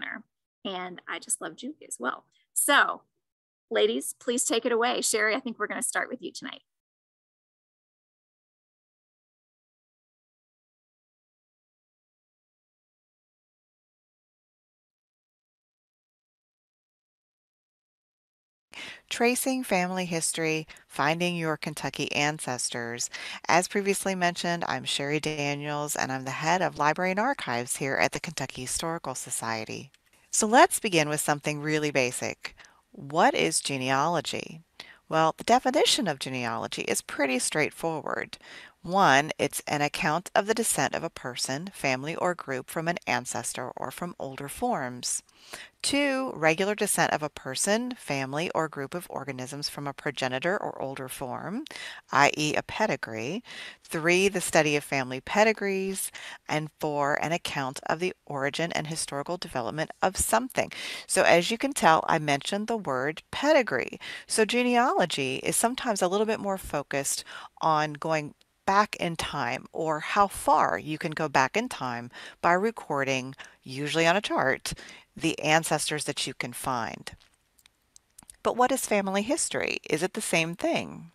Hunter. And I just love Julie as well. So, ladies, please take it away. Sherry, I think we're going to start with you tonight. Tracing Family History, Finding Your Kentucky Ancestors. As previously mentioned, I'm Sherry Daniels and I'm the head of Library and Archives here at the Kentucky Historical Society. So let's begin with something really basic. What is genealogy? Well, the definition of genealogy is pretty straightforward. One, it's an account of the descent of a person, family, or group from an ancestor or from older forms. Two, regular descent of a person, family, or group of organisms from a progenitor or older form, i.e. a pedigree. Three, the study of family pedigrees. And four, an account of the origin and historical development of something. So as you can tell, I mentioned the word pedigree. So genealogy is sometimes a little bit more focused on going back in time or how far you can go back in time by recording, usually on a chart, the ancestors that you can find. But what is family history? Is it the same thing?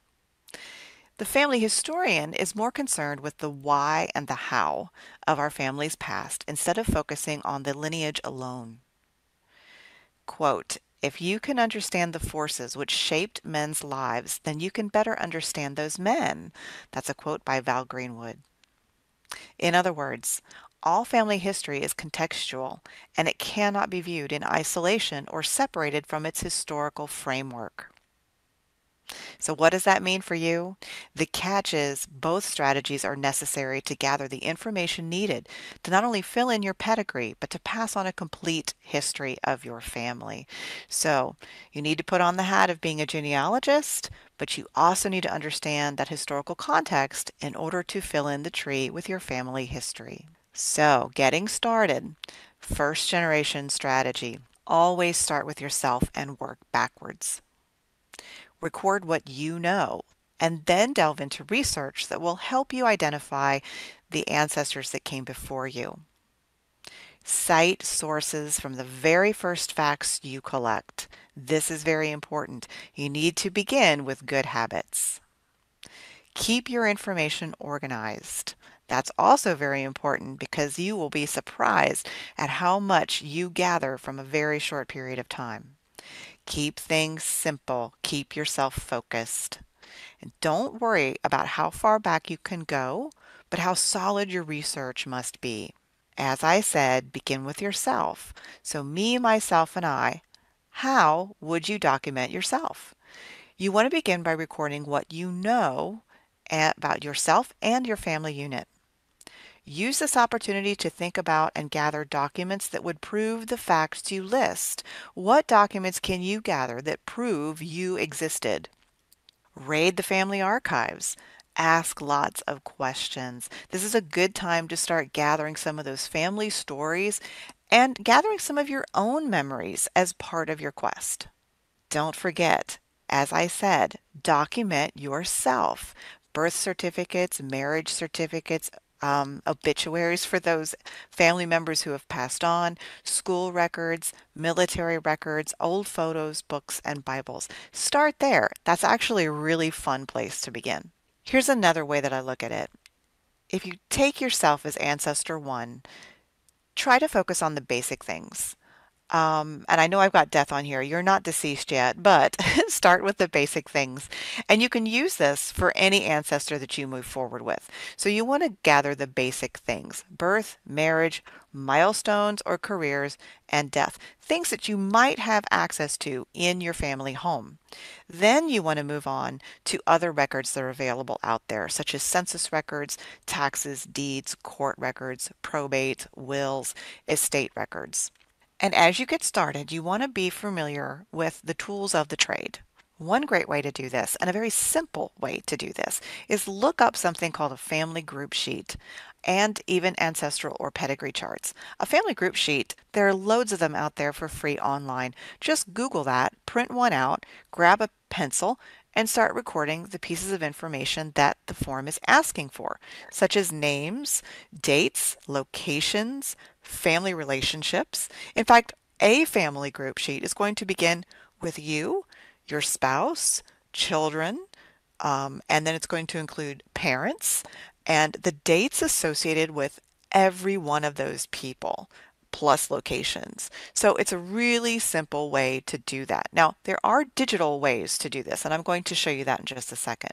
The family historian is more concerned with the why and the how of our family's past instead of focusing on the lineage alone. Quote, if you can understand the forces which shaped men's lives, then you can better understand those men. That's a quote by Val Greenwood. In other words, all family history is contextual and it cannot be viewed in isolation or separated from its historical framework. So what does that mean for you? The catch is both strategies are necessary to gather the information needed to not only fill in your pedigree, but to pass on a complete history of your family. So you need to put on the hat of being a genealogist, but you also need to understand that historical context in order to fill in the tree with your family history. So getting started, first generation strategy. Always start with yourself and work backwards record what you know, and then delve into research that will help you identify the ancestors that came before you. Cite sources from the very first facts you collect. This is very important. You need to begin with good habits. Keep your information organized. That's also very important because you will be surprised at how much you gather from a very short period of time. Keep things simple. Keep yourself focused. And don't worry about how far back you can go, but how solid your research must be. As I said, begin with yourself. So me, myself, and I, how would you document yourself? You want to begin by recording what you know about yourself and your family unit. Use this opportunity to think about and gather documents that would prove the facts you list. What documents can you gather that prove you existed? Raid the family archives. Ask lots of questions. This is a good time to start gathering some of those family stories and gathering some of your own memories as part of your quest. Don't forget, as I said, document yourself birth certificates, marriage certificates, um, obituaries for those family members who have passed on, school records, military records, old photos, books, and Bibles. Start there. That's actually a really fun place to begin. Here's another way that I look at it. If you take yourself as ancestor one, try to focus on the basic things. Um, and I know I've got death on here. You're not deceased yet, but start with the basic things. And you can use this for any ancestor that you move forward with. So you want to gather the basic things birth, marriage, milestones or careers, and death. Things that you might have access to in your family home. Then you want to move on to other records that are available out there, such as census records, taxes, deeds, court records, probate, wills, estate records. And as you get started, you want to be familiar with the tools of the trade. One great way to do this, and a very simple way to do this, is look up something called a family group sheet and even ancestral or pedigree charts. A family group sheet, there are loads of them out there for free online. Just Google that, print one out, grab a pencil, and start recording the pieces of information that the form is asking for, such as names, dates, locations, family relationships. In fact, a family group sheet is going to begin with you, your spouse, children, um, and then it's going to include parents and the dates associated with every one of those people plus locations. So it's a really simple way to do that. Now, there are digital ways to do this, and I'm going to show you that in just a second.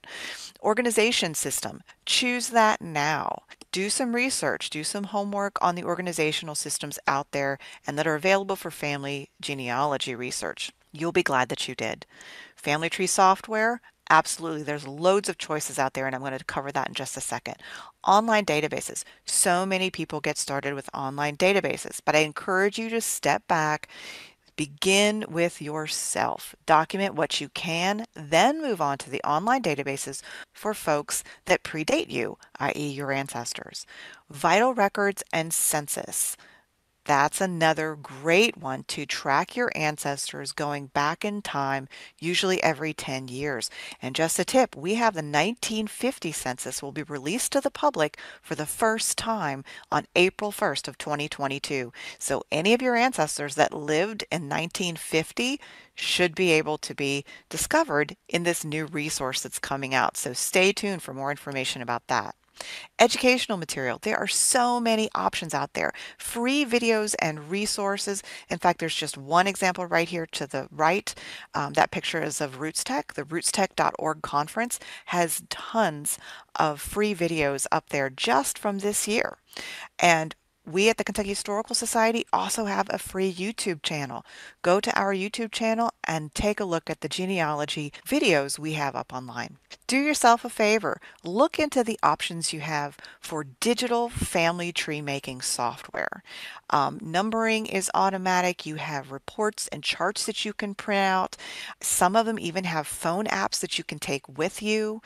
Organization system, choose that now. Do some research, do some homework on the organizational systems out there and that are available for family genealogy research. You'll be glad that you did. Family tree software, Absolutely. There's loads of choices out there, and I'm going to cover that in just a second. Online databases. So many people get started with online databases, but I encourage you to step back, begin with yourself. Document what you can, then move on to the online databases for folks that predate you, i.e., your ancestors. Vital records and census. That's another great one to track your ancestors going back in time, usually every 10 years. And just a tip, we have the 1950 census will be released to the public for the first time on April 1st of 2022. So any of your ancestors that lived in 1950 should be able to be discovered in this new resource that's coming out. So stay tuned for more information about that. Educational material. There are so many options out there. Free videos and resources. In fact, there's just one example right here to the right. Um, that picture is of RootsTech. The rootstech.org conference has tons of free videos up there just from this year. And we at the Kentucky Historical Society also have a free YouTube channel. Go to our YouTube channel and take a look at the genealogy videos we have up online. Do yourself a favor, look into the options you have for digital family tree making software. Um, numbering is automatic. You have reports and charts that you can print out. Some of them even have phone apps that you can take with you.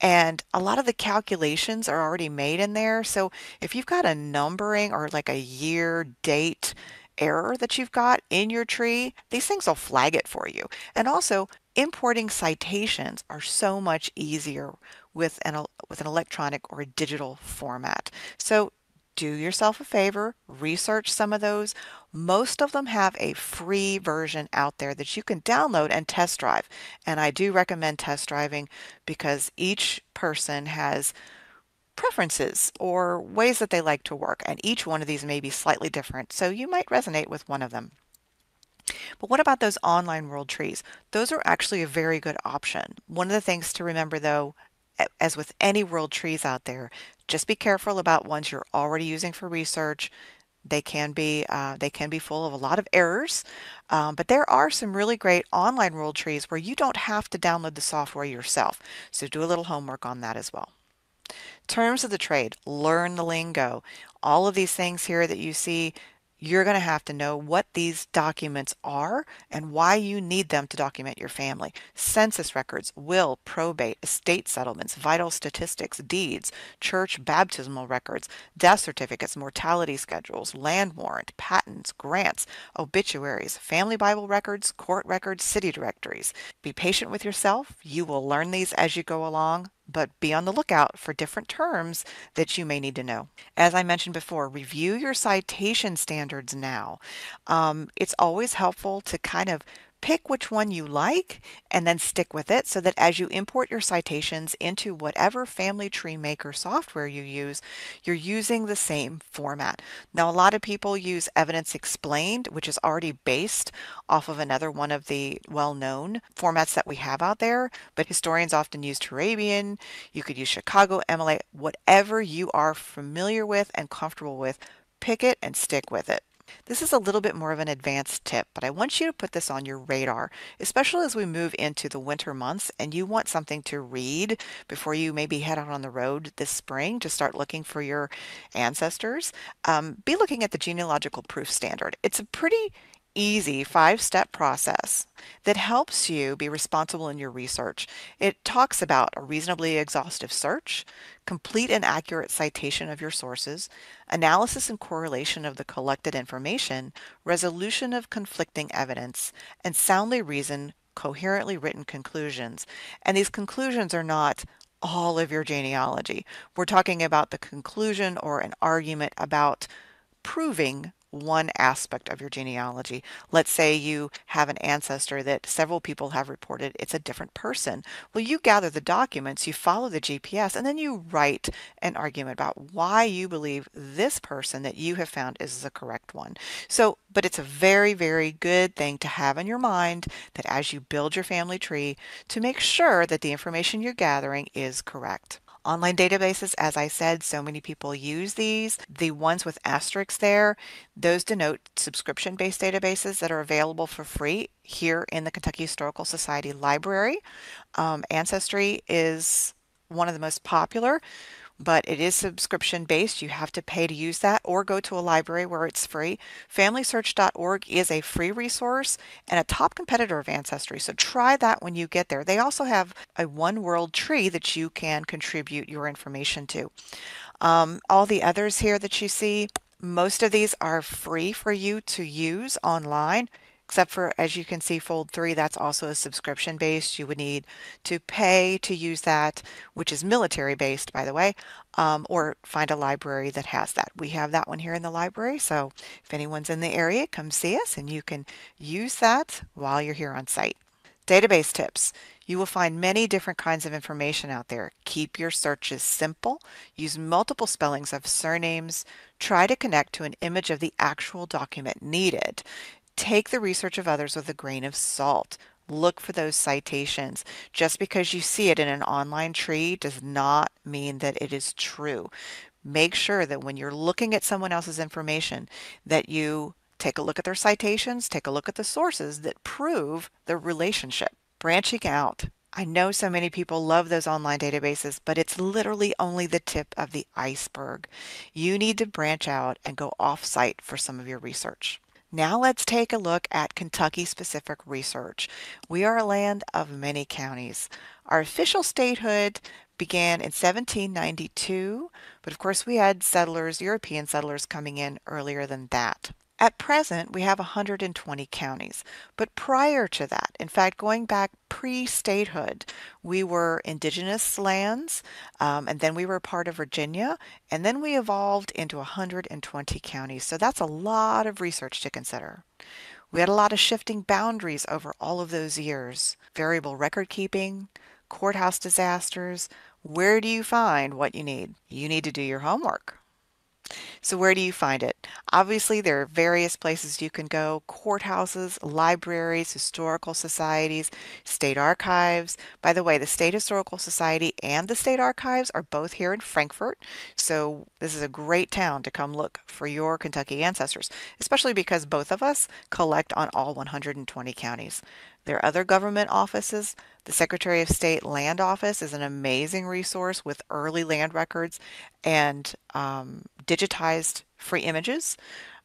And a lot of the calculations are already made in there. So if you've got a numbering or like a year date error that you've got in your tree, these things will flag it for you. And also, importing citations are so much easier with an, with an electronic or a digital format. So do yourself a favor, research some of those. Most of them have a free version out there that you can download and test drive. And I do recommend test driving because each person has preferences or ways that they like to work, and each one of these may be slightly different, so you might resonate with one of them. But what about those online world trees? Those are actually a very good option. One of the things to remember though, as with any world trees out there, just be careful about ones you're already using for research. They can be uh, they can be full of a lot of errors, um, but there are some really great online world trees where you don't have to download the software yourself. So do a little homework on that as well. Terms of the trade, learn the lingo. All of these things here that you see you're going to have to know what these documents are and why you need them to document your family. Census records, will, probate, estate settlements, vital statistics, deeds, church baptismal records, death certificates, mortality schedules, land warrant, patents, grants, obituaries, family Bible records, court records, city directories. Be patient with yourself. You will learn these as you go along but be on the lookout for different terms that you may need to know. As I mentioned before, review your citation standards now. Um, it's always helpful to kind of pick which one you like and then stick with it so that as you import your citations into whatever family tree maker software you use, you're using the same format. Now, a lot of people use Evidence Explained, which is already based off of another one of the well-known formats that we have out there, but historians often use Turabian. You could use Chicago, MLA, whatever you are familiar with and comfortable with, pick it and stick with it. This is a little bit more of an advanced tip, but I want you to put this on your radar, especially as we move into the winter months and you want something to read before you maybe head out on the road this spring to start looking for your ancestors. Um, be looking at the genealogical proof standard. It's a pretty easy five step process that helps you be responsible in your research. It talks about a reasonably exhaustive search, complete and accurate citation of your sources, analysis and correlation of the collected information, resolution of conflicting evidence, and soundly reasoned, coherently written conclusions. And these conclusions are not all of your genealogy. We're talking about the conclusion or an argument about proving one aspect of your genealogy. Let's say you have an ancestor that several people have reported it's a different person. Well, you gather the documents, you follow the GPS, and then you write an argument about why you believe this person that you have found is the correct one. So, but it's a very, very good thing to have in your mind that as you build your family tree, to make sure that the information you're gathering is correct online databases, as I said, so many people use these. The ones with asterisks there, those denote subscription-based databases that are available for free here in the Kentucky Historical Society Library. Um, Ancestry is one of the most popular but it is subscription based. You have to pay to use that or go to a library where it's free. FamilySearch.org is a free resource and a top competitor of Ancestry. So try that when you get there. They also have a one world tree that you can contribute your information to. Um, all the others here that you see, most of these are free for you to use online except for as you can see Fold3 that's also a subscription based you would need to pay to use that which is military based by the way um, or find a library that has that we have that one here in the library so if anyone's in the area come see us and you can use that while you're here on site database tips you will find many different kinds of information out there. Keep your searches simple. Use multiple spellings of surnames. Try to connect to an image of the actual document needed. Take the research of others with a grain of salt. Look for those citations. Just because you see it in an online tree does not mean that it is true. Make sure that when you're looking at someone else's information that you take a look at their citations, take a look at the sources that prove the relationship. Branching out. I know so many people love those online databases, but it's literally only the tip of the iceberg. You need to branch out and go off site for some of your research. Now let's take a look at Kentucky specific research. We are a land of many counties. Our official statehood began in 1792, but of course we had settlers, European settlers coming in earlier than that. At present, we have 120 counties, but prior to that, in fact, going back pre-statehood, we were indigenous lands, um, and then we were part of Virginia, and then we evolved into 120 counties. So that's a lot of research to consider. We had a lot of shifting boundaries over all of those years, variable record keeping, courthouse disasters. Where do you find what you need? You need to do your homework. So where do you find it? Obviously, there are various places you can go, courthouses, libraries, historical societies, state archives. By the way, the State Historical Society and the State Archives are both here in Frankfort. So this is a great town to come look for your Kentucky ancestors, especially because both of us collect on all 120 counties. There are other government offices. The Secretary of State Land Office is an amazing resource with early land records and um, digitized free images.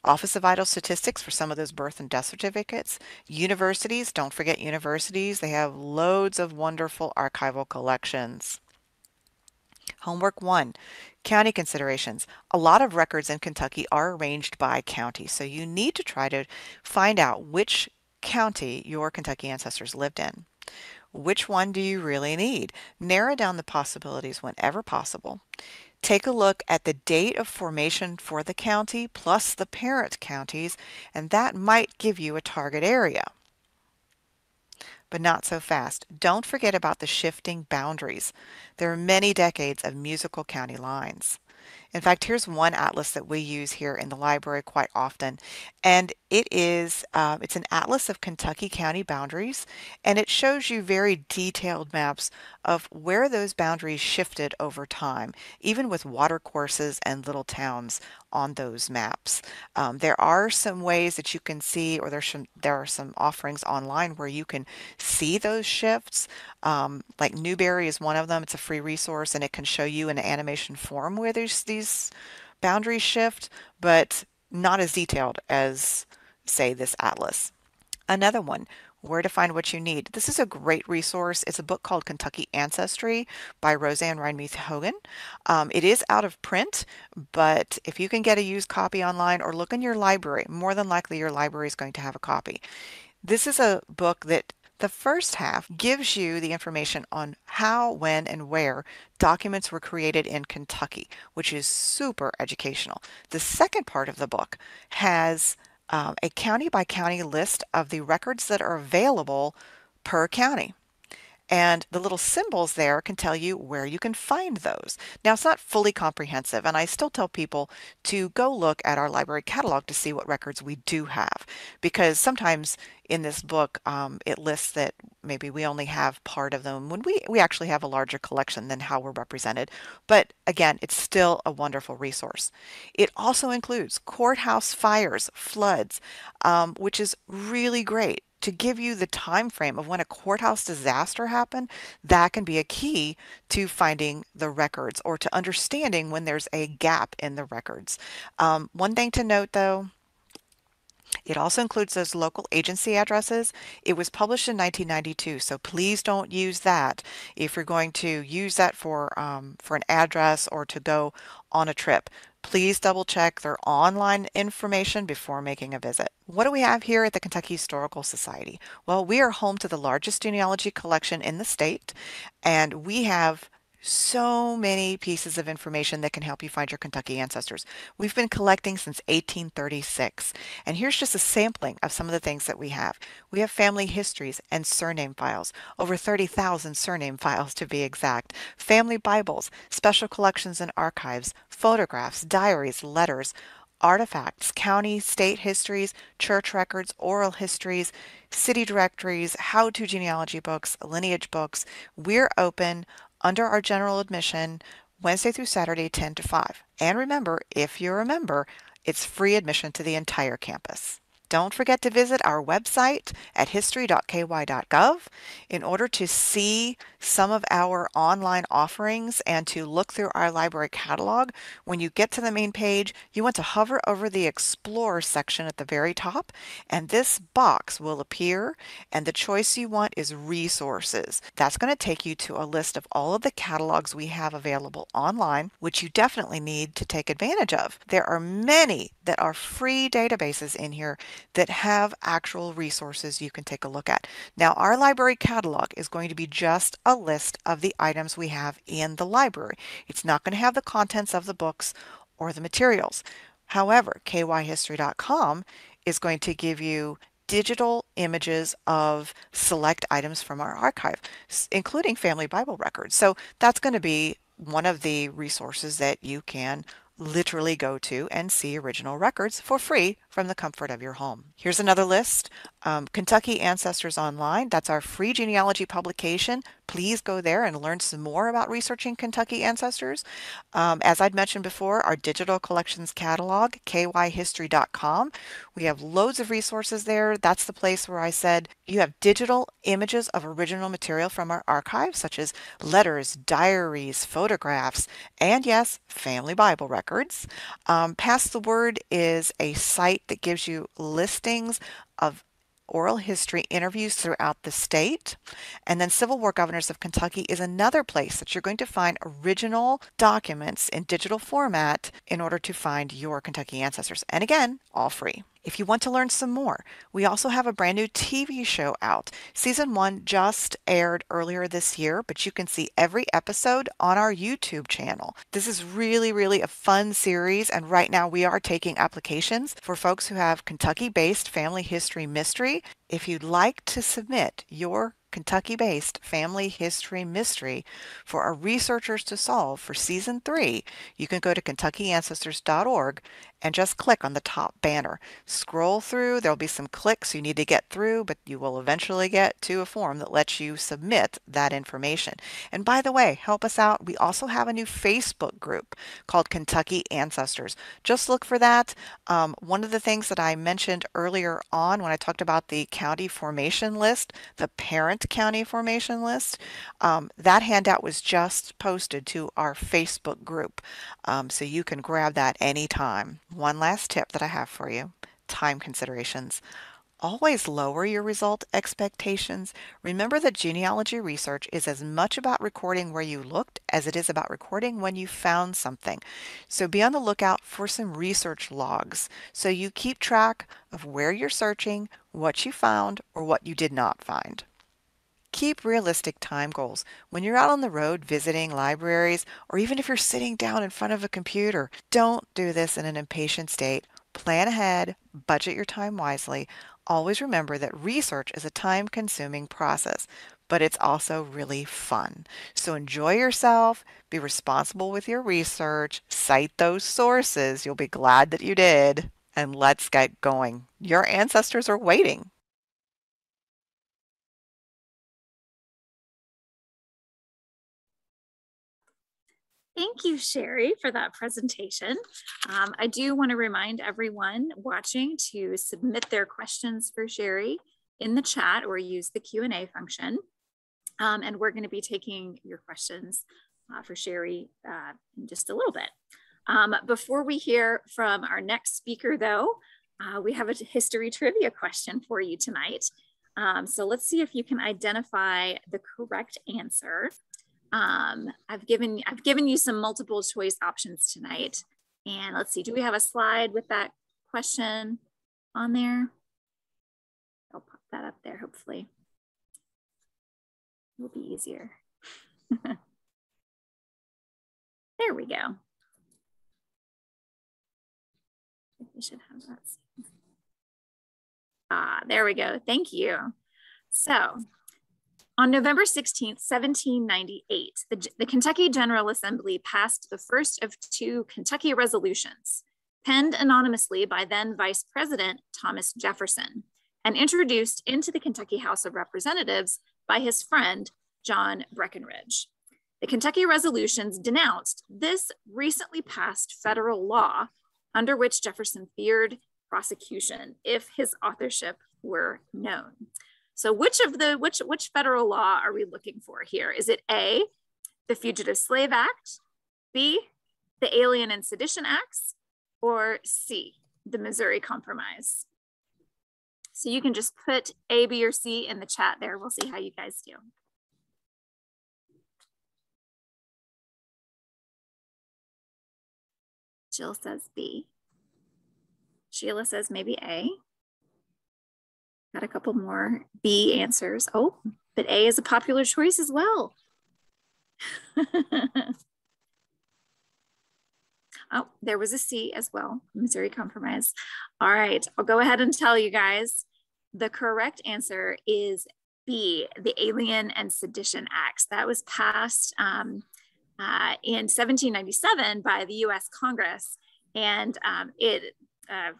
Office of Vital Statistics for some of those birth and death certificates. Universities, don't forget universities. They have loads of wonderful archival collections. Homework one, county considerations. A lot of records in Kentucky are arranged by county, so you need to try to find out which county your Kentucky ancestors lived in. Which one do you really need? Narrow down the possibilities whenever possible. Take a look at the date of formation for the county plus the parent counties, and that might give you a target area. But not so fast. Don't forget about the shifting boundaries. There are many decades of musical county lines. In fact, here's one atlas that we use here in the library quite often, and it is um, it's an atlas of Kentucky county boundaries, and it shows you very detailed maps of where those boundaries shifted over time, even with water courses and little towns on those maps. Um, there are some ways that you can see, or there's some there are some offerings online where you can see those shifts. Um, like Newberry is one of them. It's a free resource, and it can show you in an animation form where these boundaries shift, but not as detailed as, say, this atlas. Another one, where to find what you need. This is a great resource. It's a book called Kentucky Ancestry by Roseann Reinemuth Hogan. Um, it is out of print, but if you can get a used copy online or look in your library, more than likely your library is going to have a copy. This is a book that The first half gives you the information on how, when, and where documents were created in Kentucky, which is super educational. The second part of the book has um, a county by county list of the records that are available per county. And the little symbols there can tell you where you can find those. Now, it's not fully comprehensive, and I still tell people to go look at our library catalog to see what records we do have, because sometimes in this book, um, it lists that maybe we only have part of them when we, we actually have a larger collection than how we're represented. But again, it's still a wonderful resource. It also includes courthouse fires, floods, um, which is really great to give you the time frame of when a courthouse disaster happened, that can be a key to finding the records or to understanding when there's a gap in the records. Um, one thing to note though, it also includes those local agency addresses. It was published in 1992, so please don't use that if you're going to use that for um, for an address or to go on a trip. Please double check their online information before making a visit. What do we have here at the Kentucky Historical Society? Well, we are home to the largest genealogy collection in the state, and we have so many pieces of information that can help you find your Kentucky ancestors. We've been collecting since 1836, and here's just a sampling of some of the things that we have. We have family histories and surname files, over 30,000 surname files to be exact, family Bibles, special collections and archives, photographs, diaries, letters, artifacts, county, state histories, church records, oral histories, city directories, how-to genealogy books, lineage books. We're open under our general admission Wednesday through Saturday 10 to 5. And remember, if you're a member, it's free admission to the entire campus. Don't forget to visit our website at history.ky.gov in order to see some of our online offerings and to look through our library catalog. When you get to the main page, you want to hover over the Explore section at the very top, and this box will appear, and the choice you want is Resources. That's going to take you to a list of all of the catalogs we have available online, which you definitely need to take advantage of. There are many that are free databases in here that have actual resources you can take a look at. Now, our library catalog is going to be just a list of the items we have in the library. It's not going to have the contents of the books or the materials. However, kyhistory.com is going to give you digital images of select items from our archive, including family Bible records. So that's going to be one of the resources that you can literally go to and see original records for free from the comfort of your home. Here's another list um, Kentucky Ancestors Online. That's our free genealogy publication. Please go there and learn some more about researching Kentucky ancestors. Um, as I'd mentioned before, our digital collections catalog, kyhistory.com. We have loads of resources there. That's the place where I said you have digital images of original material from our archives, such as letters, diaries, photographs, and yes, family Bible records. Um, Pass the Word is a site that gives you listings of oral history interviews throughout the state. And then Civil War Governors of Kentucky is another place that you're going to find original documents in digital format in order to find your Kentucky ancestors. And again, all free. If you want to learn some more, we also have a brand new TV show out. Season one just aired earlier this year, but you can see every episode on our YouTube channel. This is really, really a fun series, and right now we are taking applications for folks who have Kentucky based family history mystery. If you'd like to submit your Kentucky based family history mystery for our researchers to solve for season three, you can go to KentuckyAncestors.org and just click on the top banner. Scroll through, there'll be some clicks you need to get through, but you will eventually get to a form that lets you submit that information. And by the way, help us out. We also have a new Facebook group called Kentucky Ancestors. Just look for that. Um, one of the things that I mentioned earlier on when I talked about the county formation list, the parent county formation list, um, that handout was just posted to our Facebook group. Um, so you can grab that anytime. One last tip that I have for you time considerations. Always lower your result expectations. Remember that genealogy research is as much about recording where you looked as it is about recording when you found something. So be on the lookout for some research logs so you keep track of where you're searching, what you found, or what you did not find. Keep realistic time goals. When you're out on the road visiting libraries, or even if you're sitting down in front of a computer, don't do this in an impatient state. Plan ahead, budget your time wisely. Always remember that research is a time consuming process, but it's also really fun. So enjoy yourself, be responsible with your research, cite those sources. You'll be glad that you did. And let's get going. Your ancestors are waiting. Thank you, Sherry, for that presentation. Um, I do want to remind everyone watching to submit their questions for Sherry in the chat or use the Q&A function. Um, and we're going to be taking your questions uh, for Sherry uh, in just a little bit. Um, before we hear from our next speaker, though, uh, we have a history trivia question for you tonight. Um, so let's see if you can identify the correct answer. Um, I've given I've given you some multiple choice options tonight. And let's see, do we have a slide with that question on there? I'll pop that up there, hopefully. It'll be easier. there we go. We should have that. Ah, there we go. Thank you. So on November 16, 1798, the, the, Kentucky General Assembly passed the first of two Kentucky resolutions, penned anonymously by then Vice President Thomas Jefferson, and introduced into the Kentucky House of Representatives by his friend John Breckinridge. The Kentucky resolutions denounced this recently passed federal law under which Jefferson feared prosecution if his authorship were known. So which of the which which federal law are we looking for here? Is it A, the Fugitive Slave Act, B, the Alien and Sedition Acts, or C, the Missouri Compromise? So you can just put A, B, or C in the chat there. We'll see how you guys do. Jill says B. Sheila says maybe A. Got a couple more B answers. Oh, but A is a popular choice as well. oh, there was a C as well, Missouri Compromise. All right, I'll go ahead and tell you guys. The correct answer is B, the Alien and Sedition Acts. That was passed um, uh, in 1797 by the US Congress. And um, it uh,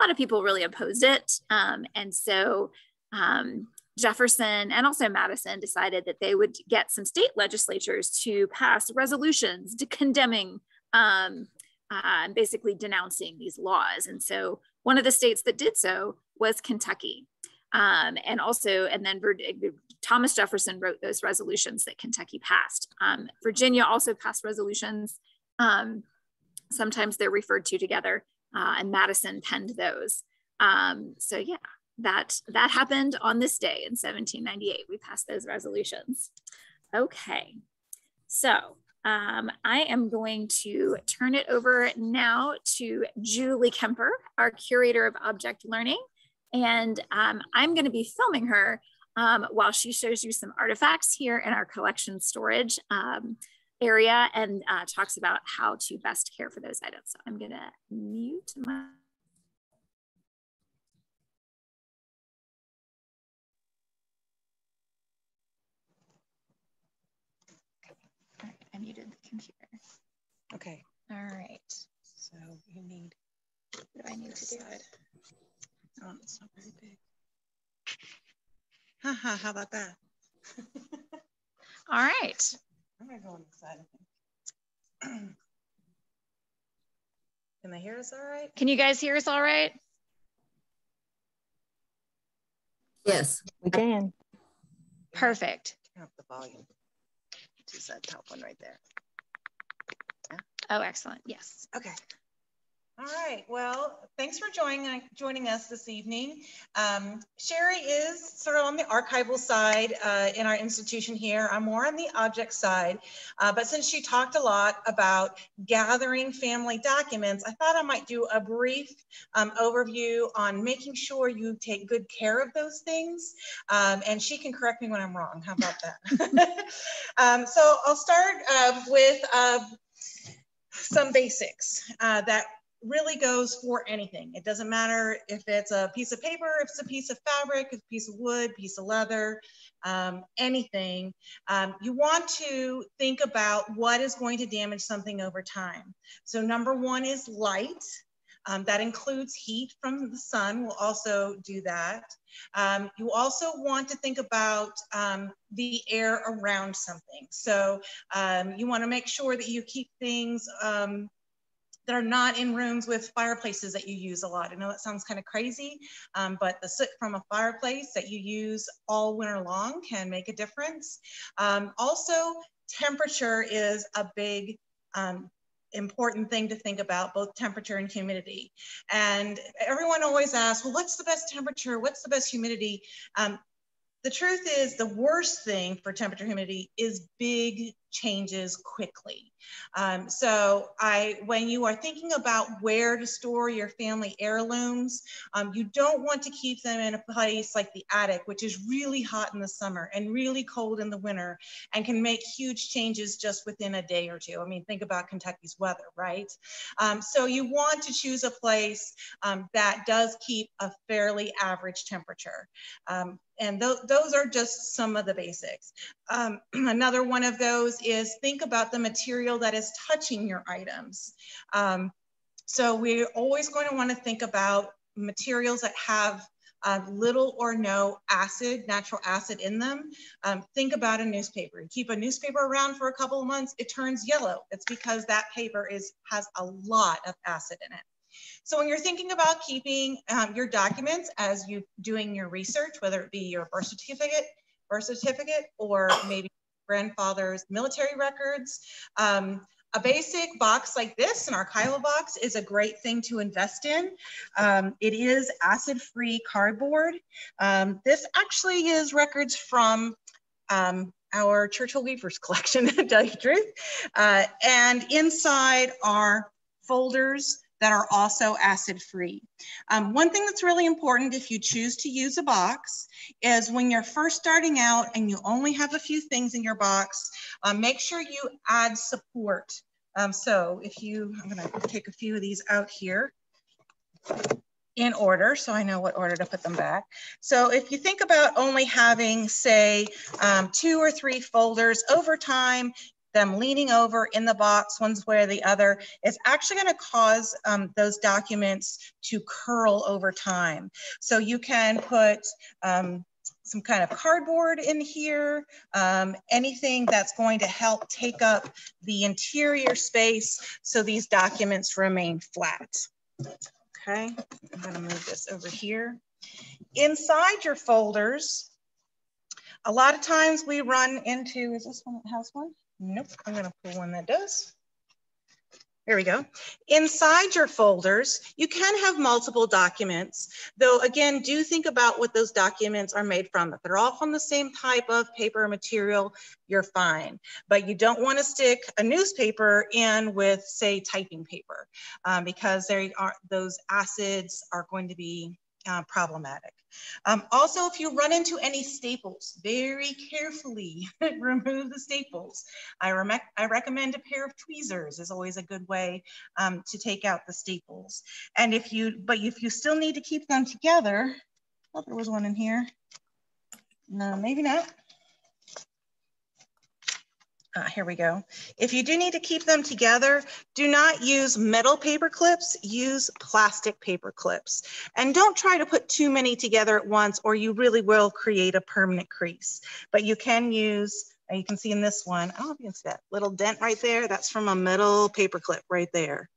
a lot of people really opposed it. Um, and so um, Jefferson and also Madison decided that they would get some state legislatures to pass resolutions to condemning, um, uh, basically denouncing these laws. And so one of the states that did so was Kentucky. Um, and also, and then Thomas Jefferson wrote those resolutions that Kentucky passed. Um, Virginia also passed resolutions. Um, sometimes they're referred to together uh, and Madison penned those. Um, so yeah, that that happened on this day in 1798. We passed those resolutions. Okay, so um, I am going to turn it over now to Julie Kemper, our curator of object learning, and um, I'm going to be filming her um, while she shows you some artifacts here in our collection storage. Area and uh, talks about how to best care for those items. So I'm gonna mute my I muted the computer. Okay. All right. So you need. What do I need to do? Side. Oh, it's not very big. Haha, how about that? All right. I'm gonna go on the side of things. Can they hear us all right? Can you guys hear us all right? Yes, we can. Perfect. Turn up the volume. Just that top one right there. Oh, excellent. Yes. Okay. All right, well, thanks for joining, joining us this evening. Um, Sherry is sort of on the archival side uh, in our institution here. I'm more on the object side, uh, but since she talked a lot about gathering family documents, I thought I might do a brief um, overview on making sure you take good care of those things. Um, and she can correct me when I'm wrong. How about that? Um, so I'll start uh, with uh, some basics uh, that really goes for anything. It doesn't matter if it's a piece of paper, if it's a piece of fabric, if piece of wood, piece of leather, um, anything. Um, you want to think about what is going to damage something over time. So number one is light. Um, that includes heat from the sun We'll also do that. Um, you also want to think about um, the air around something. So um, you want to make sure that you keep things um, that are not in rooms with fireplaces that you use a lot. I know that sounds kind of crazy, um, but the soot from a fireplace that you use all winter long can make a difference. Um, also, temperature is a big um, important thing to think about, both temperature and humidity. And everyone always asks, well, what's the best temperature? What's the best humidity? Um, the truth is the worst thing for temperature humidity is big changes quickly. Um, so I, when you are thinking about where to store your family heirlooms, um, you don't want to keep them in a place like the attic, which is really hot in the summer and really cold in the winter and can make huge changes just within a day or two. I mean, think about Kentucky's weather, right? Um, so you want to choose a place um, that does keep a fairly average temperature. And th those are just some of the basics. Um, another one of those is think about the material that is touching your items. Um, so we're always going to want to think about materials that have uh, little or no acid, natural acid in them. Um, think about a newspaper. Keep a newspaper around for a couple of months, it turns yellow. It's because that paper is has a lot of acid in it. So when you're thinking about keeping um, your documents as you doing your research, whether it be your birth certificate, birth certificate, or maybe grandfather's military records, um, a basic box like this, an archival box, is a great thing to invest in. Um, it is acid-free cardboard. Um, this actually is records from um, our Churchill Weavers collection, to tell you the truth. Uh, and inside are folders that are also acid free. Um, one thing that's really important if you choose to use a box is when you're first starting out and you only have a few things in your box, um, make sure you add support. Um, so if you, I'm gonna take a few of these out here in order, so I know what order to put them back. So if you think about only having, say, um, two or three folders over time, them leaning over in the box, one's way or the other, is actually going to cause um, those documents to curl over time. So you can put um, some kind of cardboard in here, um, anything that's going to help take up the interior space so these documents remain flat. Okay, I'm gonna move this over here. Inside your folders, a lot of times we run into, is this one that has one? Nope, I'm gonna pull one that does. There we go. Inside your folders, you can have multiple documents, though again, do think about what those documents are made from. If they're all from the same type of paper material, you're fine. But you don't wanna stick a newspaper in with say typing paper um, because they are, those acids are going to be uh, problematic. Um, also, if you run into any staples, very carefully remove the staples. I, re I, recommend a pair of tweezers is always a good way um, to take out the staples. And if you, but if you still need to keep them together, oh, there was one in here. No, maybe not. Uh, here we go. If you do need to keep them together, do not use metal paper clips, use plastic paper clips. And don't try to put too many together at once or you really will create a permanent crease. But you can use, you can see in this one, I don't know if you can see that little dent right there, that's from a metal paper clip right there.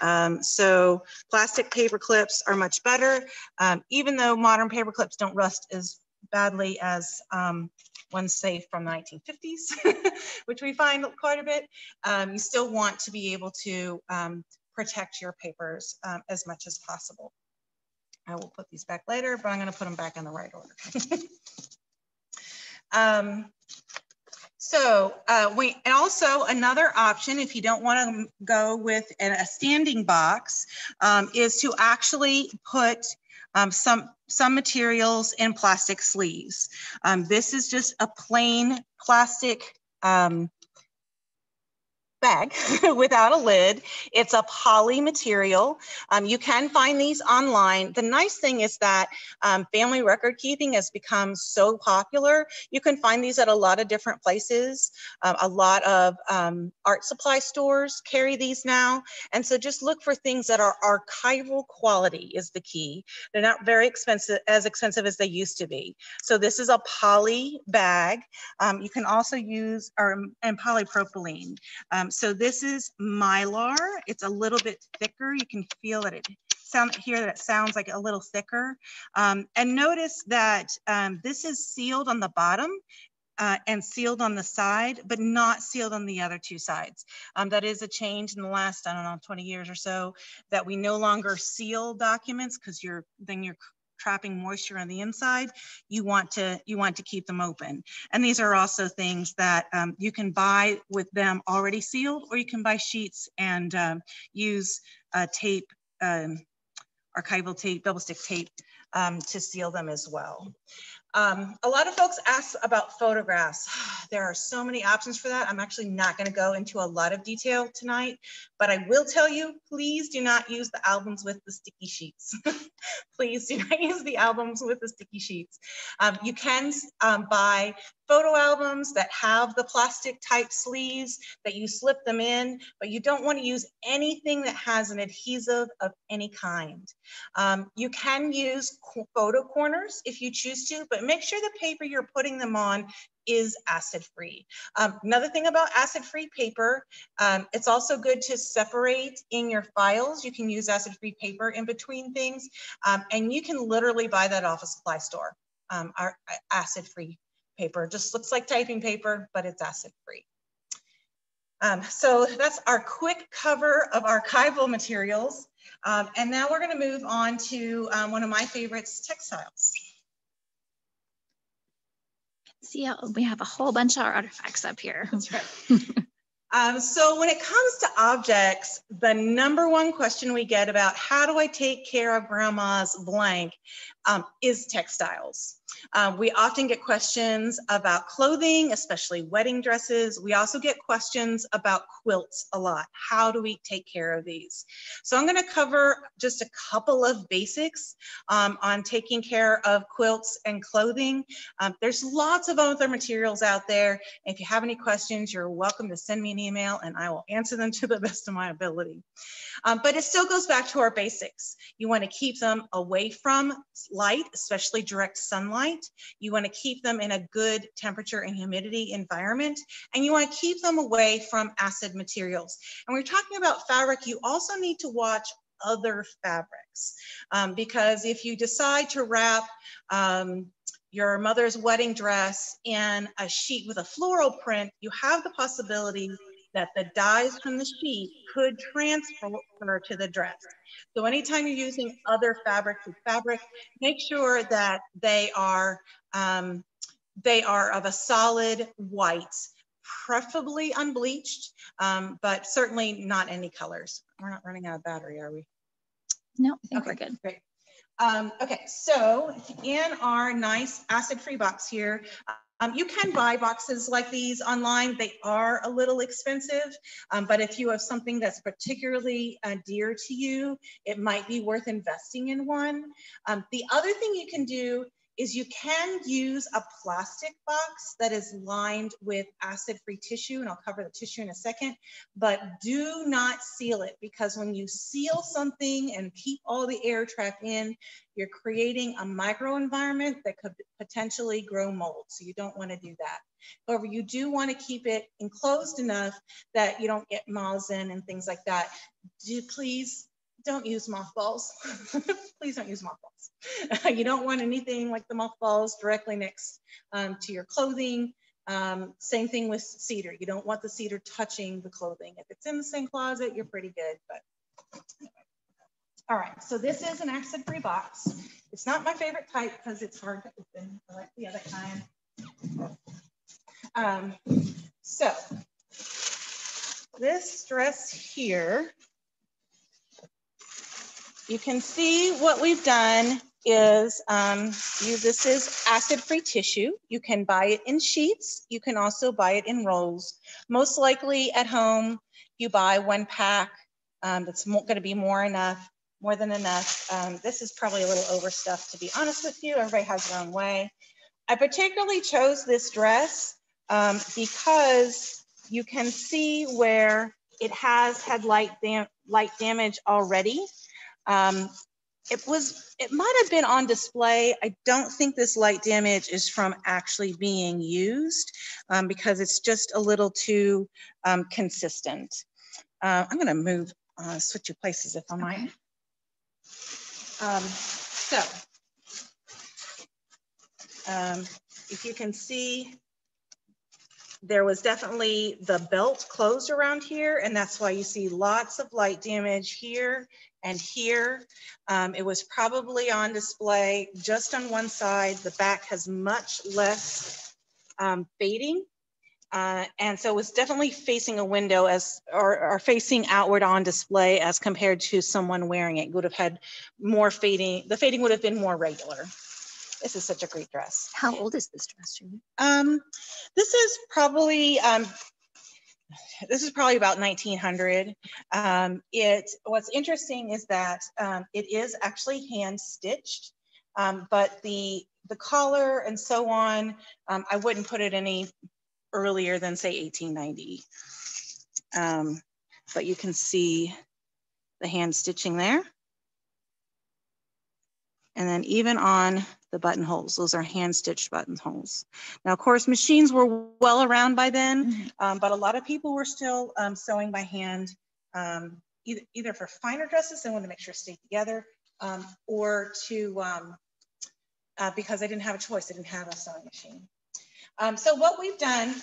Um, so plastic paper clips are much better, um, even though modern paper clips don't rust as badly as um, ones safe from the 1950s, which we find quite a bit. Um, you still want to be able to um, protect your papers um, as much as possible. I will put these back later, but I'm gonna put them back in the right order. um, so uh, we and also another option, if you don't want to go with a standing box, um, is to actually put um, some some materials in plastic sleeves. Um, this is just a plain plastic um, bag without a lid. It's a poly material. Um, you can find these online. The nice thing is that um, family record keeping has become so popular. You can find these at a lot of different places. Um, a lot of um, art supply stores carry these now. And so just look for things that are archival quality is the key. They're not very expensive, as expensive as they used to be. So this is a poly bag. Um, you can also use, or, and polypropylene. Um, so this is mylar. It's a little bit thicker. You can feel that it sound here that it sounds like a little thicker. Um, and notice that um, this is sealed on the bottom uh, and sealed on the side, but not sealed on the other two sides. Um, that is a change in the last, I don't know, 20 years or so, that we no longer seal documents because you're then you're trapping moisture on the inside, you want to you want to keep them open. And these are also things that um, you can buy with them already sealed, or you can buy sheets and um, use uh, tape, um, archival tape, double stick tape um, to seal them as well. Um, a lot of folks ask about photographs. There are so many options for that. I'm actually not gonna go into a lot of detail tonight, but I will tell you, please do not use the albums with the sticky sheets. please do not use the albums with the sticky sheets. Um, you can um, buy photo albums that have the plastic type sleeves that you slip them in, but you don't want to use anything that has an adhesive of any kind. Um, you can use photo corners if you choose to, but make sure the paper you're putting them on is acid free. Um, another thing about acid free paper, um, it's also good to separate in your files. You can use acid free paper in between things, um, and you can literally buy that off a supply store, um, our acid free paper. Just looks like typing paper, but it's acid free. Um, so that's our quick cover of archival materials. Um, and now we're gonna move on to um, one of my favorites, textiles. See, we have a whole bunch of artifacts up here. That's right. Um, so when it comes to objects, the number one question we get about how do I take care of grandma's blank um, is textiles. Um, we often get questions about clothing, especially wedding dresses. We also get questions about quilts a lot. How do we take care of these? So I'm gonna cover just a couple of basics um, on taking care of quilts and clothing. Um, there's lots of other materials out there. If you have any questions, you're welcome to send me an email and I will answer them to the best of my ability. Um, but it still goes back to our basics. You wanna keep them away from light, especially direct sunlight. You wanna keep them in a good temperature and humidity environment, and you wanna keep them away from acid materials. And we're talking about fabric, you also need to watch other fabrics um, because if you decide to wrap um, your mother's wedding dress in a sheet with a floral print, you have the possibility that the dyes from the sheet could transfer to the dress. So anytime you're using other fabrics with fabric, make sure that they are, um, they are of a solid white, preferably unbleached, um, but certainly not any colors. We're not running out of battery, are we? No, I think okay, we're good. Great. Um, okay, so in our nice acid-free box here, um, you can buy boxes like these online. They are a little expensive, um, but if you have something that's particularly uh, dear to you, it might be worth investing in one. Um, the other thing you can do is you can use a plastic box that is lined with acid-free tissue, and I'll cover the tissue in a second, but do not seal it because when you seal something and keep all the air trapped in, you're creating a microenvironment that could potentially grow mold. So you don't wanna do that. However, you do wanna keep it enclosed enough that you don't get moths in and things like that. Do please don't use mothballs. Please don't use mothballs. you don't want anything like the mothballs directly next um, to your clothing. Um, same thing with cedar. You don't want the cedar touching the clothing. If it's in the same closet, you're pretty good, but All right, so this is an acid-free box. It's not my favorite type because it's hard to open. Like the other kind. Um, so this dress here, you can see what we've done is um, you, this is acid-free tissue. You can buy it in sheets. You can also buy it in rolls. Most likely at home, you buy one pack um, that's going to be more enough more than enough. Um, this is probably a little overstuffed, to be honest with you. Everybody has their own way. I particularly chose this dress um, because you can see where it has had light, dam light damage already. Um, it was, it might have been on display. I don't think this light damage is from actually being used um, because it's just a little too um, consistent. Uh, I'm gonna move, uh, switch your places if I might. Um, so, um, if you can see, there was definitely the belt closed around here, and that's why you see lots of light damage here and here. Um, it was probably on display just on one side. The back has much less um, fading. Uh, and so it was definitely facing a window as or, or, facing outward on display as compared to someone wearing it it would have had more fading. The fading would have been more regular. This is such a great dress. How old is this dress, Julie? Um, this is probably um, this is probably about 1900. Um, it what's interesting is that um, it is actually hand stitched, um, but the the collar and so on, um, I wouldn't put it any earlier than say 1890. Um, but you can see the hand stitching there. And then even on the buttonholes, those are hand stitched buttonholes. Now, of course, machines were well around by then, mm-hmm. um, but a lot of people were still um, sewing by hand, um, either, either for finer dresses, they wanted to make sure it stayed together, um, or to, um, uh, because they didn't have a choice, they didn't have a sewing machine. Um, so what we've done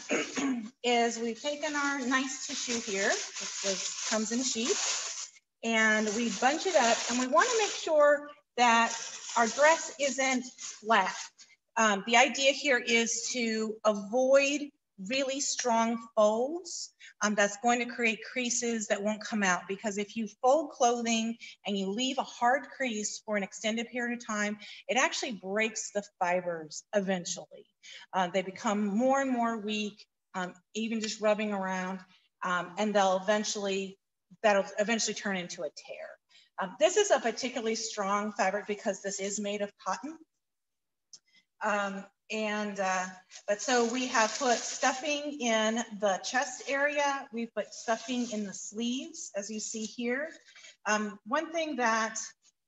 is we've taken our nice tissue here, which comes in a sheet, and we bunch it up and we wanna make sure that our dress isn't flat. Um, the idea here is to avoid really strong folds um, that's going to create creases that won't come out because if you fold clothing and you leave a hard crease for an extended period of time, it actually breaks the fibers eventually. Uh, they become more and more weak, um, even just rubbing around, um, and they'll eventually, that'll eventually turn into a tear. Um, this is a particularly strong fabric because this is made of cotton. Um, and, uh, but so we have put stuffing in the chest area. We've put stuffing in the sleeves, as you see here. Um, one thing that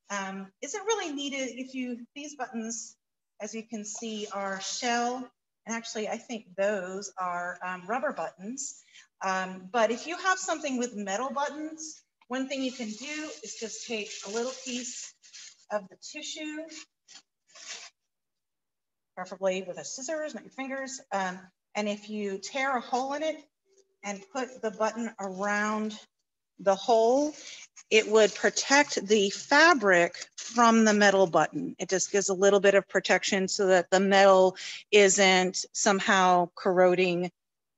um, not really needed, if you, these buttons, as you can see, are shell. And actually, I think those are um, rubber buttons. Um, but if you have something with metal buttons, one thing you can do is just take a little piece of the tissue preferably with a scissors, not your fingers. Um, and if you tear a hole in it and put the button around the hole, it would protect the fabric from the metal button. It just gives a little bit of protection so that the metal isn't somehow corroding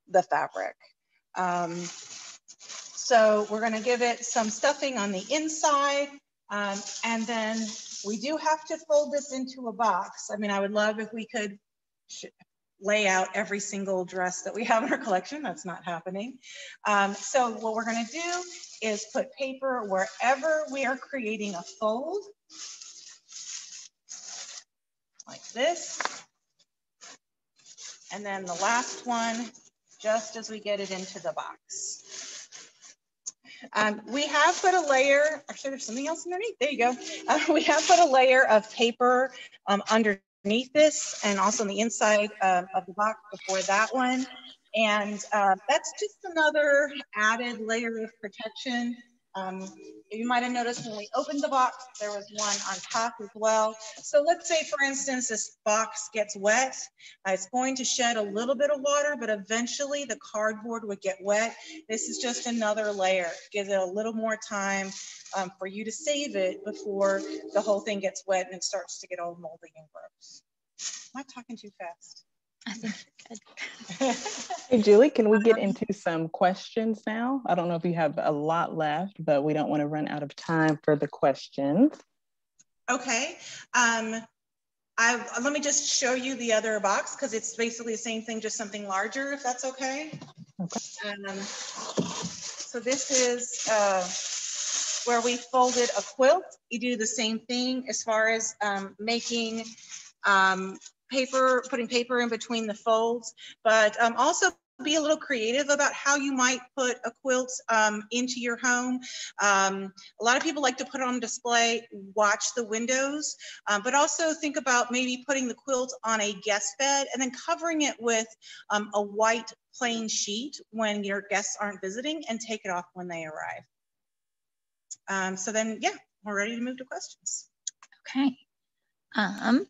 the fabric. Um, so we're gonna give it some stuffing on the inside um, and then we do have to fold this into a box. I mean, I would love if we could lay out every single dress that we have in our collection. That's not happening. Um, so what we're gonna do is put paper wherever we are creating a fold, like this. And then the last one, just as we get it into the box. Um, we have put a layer, actually there's something else underneath, there you go. Uh, we have put a layer of paper um, underneath this and also on the inside uh, of the box before that one. And uh, that's just another added layer of protection Um, you might have noticed when we opened the box, there was one on top as well. So let's say, for instance, this box gets wet. Uh, it's going to shed a little bit of water, but eventually the cardboard would get wet. This is just another layer. Gives it a little more time um, for you to save it before the whole thing gets wet and it starts to get all moldy and gross. Am I talking too fast? I think you're good. hey, Julie, can we get into some questions now? I don't know if you have a lot left, but we don't want to run out of time for the questions. Okay. Um, I, let me just show you the other box because it's basically the same thing, just something larger, if that's okay. Okay. Um, so this is uh, where we folded a quilt. You do the same thing as far as um, making um, paper, putting paper in between the folds, but um, also be a little creative about how you might put a quilt um, into your home. Um, a lot of people like to put it on display, watch the windows, um, but also think about maybe putting the quilt on a guest bed and then covering it with um, a white plain sheet when your guests aren't visiting and take it off when they arrive. Um, so then, yeah, we're ready to move to questions. Okay. Um,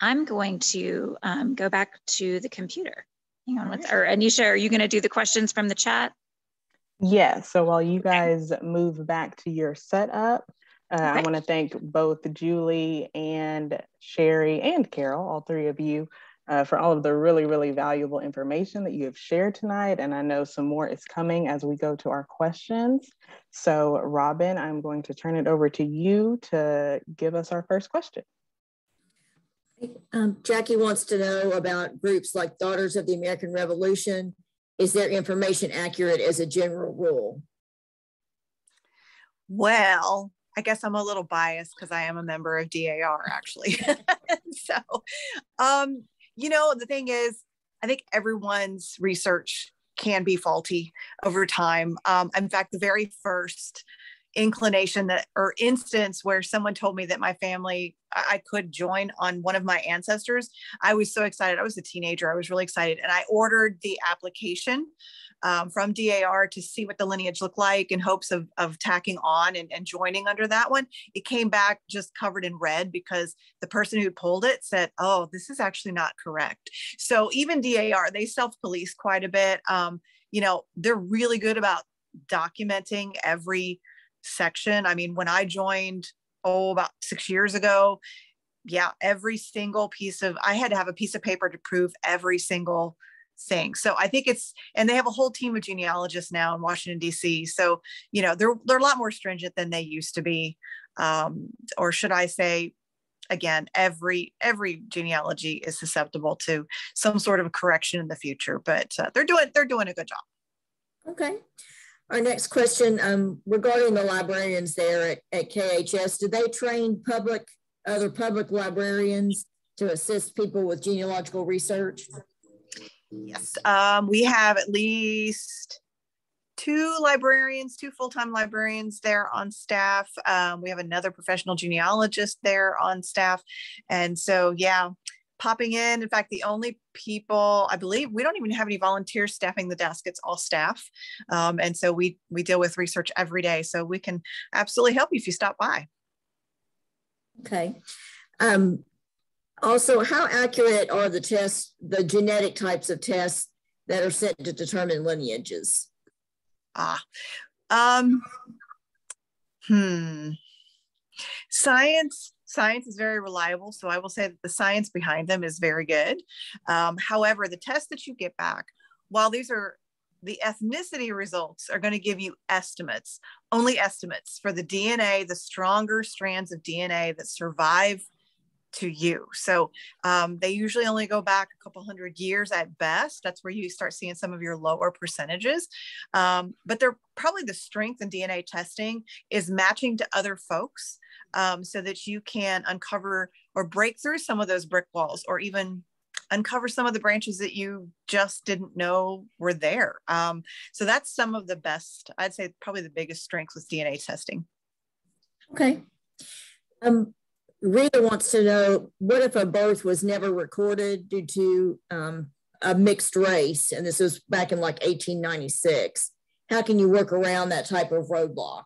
I'm going to um, go back to the computer. Hang on with, or Anisha, are you going to do the questions from the chat? Yeah, so while you guys move back to your setup, uh, okay. I want to thank both Julie and Sherry and Carol, all three of you, uh, for all of the really, really valuable information that you have shared tonight. And I know some more is coming as we go to our questions. So Robin, I'm going to turn it over to you to give us our first question. Um, Jackie wants to know about groups like Daughters of the American Revolution. Is their information accurate as a general rule? Well, I guess I'm a little biased because I am a member of DAR actually. so, um, you know, the thing is, I think everyone's research can be faulty over time. Um, in fact, the very first inclination that or instance where someone told me that my family I could join on one of my ancestors, I was so excited. I was a teenager. I was really excited. And I ordered the application um, from DAR to see what the lineage looked like in hopes of, of tacking on and, and joining under that one. It came back just covered in red because the person who pulled it said, oh, this is actually not correct. So even DAR, they self police quite a bit. Um, you know, they're really good about documenting every section. I mean, when I joined, oh, about six years ago, yeah, every single piece of, I had to have a piece of paper to prove every single thing. So I think it's, and they have a whole team of genealogists now in Washington, D.C. So, you know, they're, they're a lot more stringent than they used to be. Um, or should I say, again, every, every genealogy is susceptible to some sort of correction in the future, but uh, they're doing, they're doing a good job. Okay. Our next question um, regarding the librarians there at, at KHS, do they train public, other public librarians to assist people with genealogical research? Yes, um, we have at least two librarians, two full-time librarians there on staff. Um, we have another professional genealogist there on staff. And so, yeah, popping in. In fact, the only people I believe we don't even have any volunteers staffing the desk; it's all staff, um, and so we we deal with research every day. So we can absolutely help you if you stop by. Okay. Um, also, how accurate are the tests, the genetic types of tests that are sent to determine lineages? Ah, um, hmm. Science science is very reliable. So I will say that the science behind them is very good. Um, however, the tests that you get back, while these are the ethnicity results are going to give you estimates, only estimates for the DNA, the stronger strands of DNA that survive to you. So um, they usually only go back a couple hundred years at best. That's where you start seeing some of your lower percentages. Um, but they're probably the strength in DNA testing is matching to other folks um, so that you can uncover or break through some of those brick walls or even uncover some of the branches that you just didn't know were there. Um, so that's some of the best, I'd say probably the biggest strengths with DNA testing. Okay. Um, Rita wants to know, what if a birth was never recorded due to um, a mixed race? And this was back in like 1896. How can you work around that type of roadblock?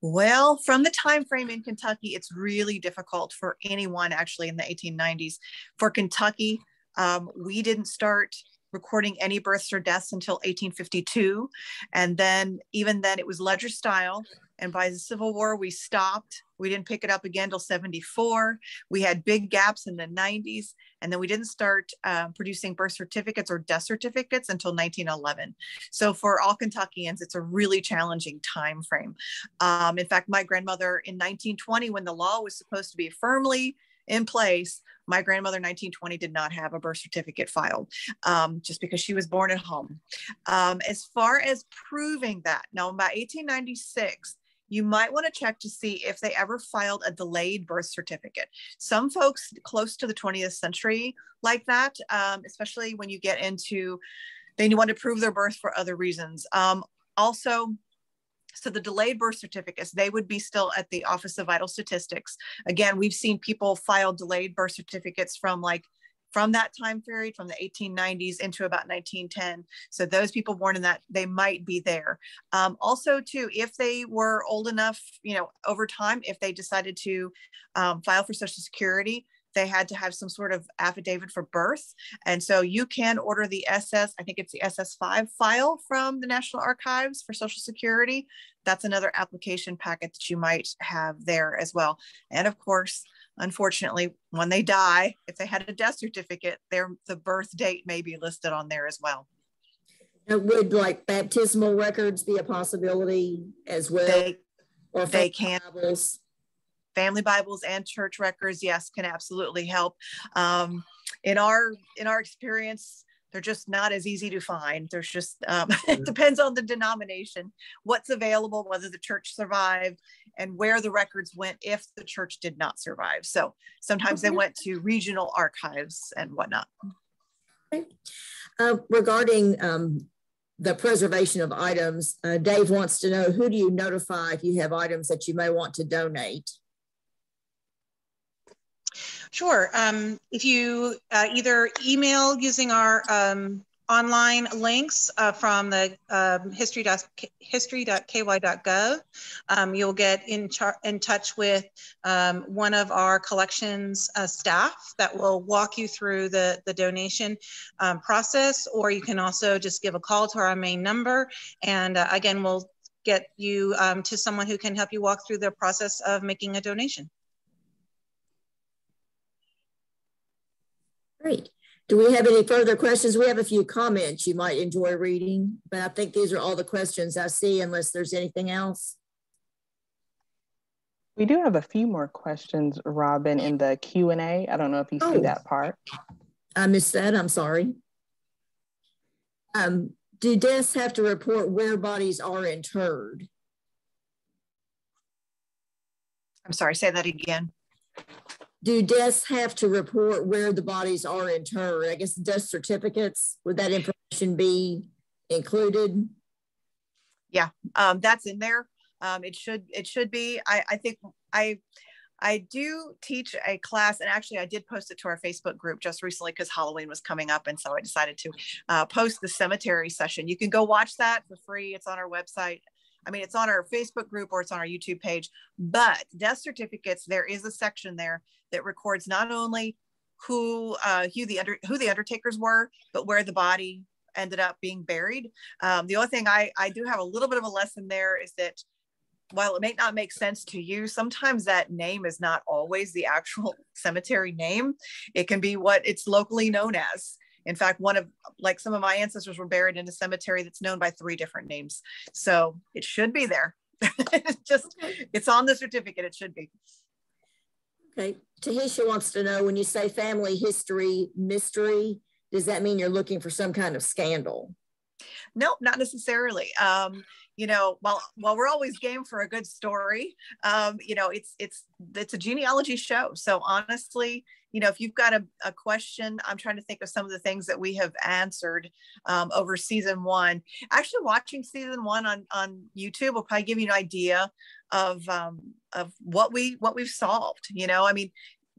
Well, from the time frame in Kentucky, it's really difficult for anyone actually in the 1890s. For Kentucky, um, we didn't start recording any births or deaths until 1852. And then, even then, it was ledger style. And by the Civil War, we stopped. We didn't pick it up again until 74. We had big gaps in the 90s. And then we didn't start um, producing birth certificates or death certificates until 1911. So for all Kentuckians, it's a really challenging time frame. Um, in fact, my grandmother in 1920, when the law was supposed to be firmly in place, my grandmother 1920 did not have a birth certificate filed um, just because she was born at home. Um, as far as proving that, now by 1896, you might want to check to see if they ever filed a delayed birth certificate. Some folks close to the 20th century like that, um, especially when you get into they want to prove their birth for other reasons. Um, also, so the delayed birth certificates, they would be still at the Office of Vital Statistics. Again, we've seen people file delayed birth certificates from like from that time period from the 1890s into about 1910 so those people born in that they might be there um, also too if they were old enough you know over time if they decided to um, file for social security they had to have some sort of affidavit for birth. And so you can order the SS, I think it's the SS5 file from the National Archives for Social Security. That's another application packet that you might have there as well. And of course, unfortunately, when they die, if they had a death certificate, their the birth date may be listed on there as well. would like baptismal records be a possibility as well? They, or they can. Bibles? family bibles and church records yes can absolutely help um, in our in our experience they're just not as easy to find there's just um, it depends on the denomination what's available whether the church survived and where the records went if the church did not survive so sometimes they went to regional archives and whatnot okay. uh, regarding um, the preservation of items uh, dave wants to know who do you notify if you have items that you may want to donate Sure. Um, if you uh, either email using our um, online links uh, from the um, history.ky.gov, um, you'll get in, in touch with um, one of our collections uh, staff that will walk you through the, the donation um, process, or you can also just give a call to our main number. And uh, again, we'll get you um, to someone who can help you walk through the process of making a donation. Great. Do we have any further questions? We have a few comments you might enjoy reading, but I think these are all the questions I see unless there's anything else. We do have a few more questions, Robin, in the Q&A. I don't know if you oh, see that part. I missed that, I'm sorry. Um, do deaths have to report where bodies are interred? I'm sorry, say that again do deaths have to report where the bodies are interred? I guess death certificates, would that information be included? Yeah, um, that's in there. Um, it should it should be. I, I think I I do teach a class, and actually, I did post it to our Facebook group just recently because Halloween was coming up, and so I decided to uh, post the cemetery session. You can go watch that for free. It's on our website. I mean, it's on our Facebook group or it's on our YouTube page. But death certificates, there is a section there that records not only who uh, who the under who the undertakers were, but where the body ended up being buried. Um, the only thing I I do have a little bit of a lesson there is that while it may not make sense to you, sometimes that name is not always the actual cemetery name. It can be what it's locally known as. In fact, one of like some of my ancestors were buried in a cemetery that's known by three different names. So it should be there. Just it's on the certificate. It should be. Okay. Tahisha wants to know when you say family history mystery, does that mean you're looking for some kind of scandal? No, not necessarily. Um, you know, while while we're always game for a good story, um, you know, it's it's it's a genealogy show. So honestly, you know, if you've got a, a question, I'm trying to think of some of the things that we have answered um, over season one. Actually, watching season one on on YouTube will probably give you an idea of um, of what we what we've solved. You know, I mean,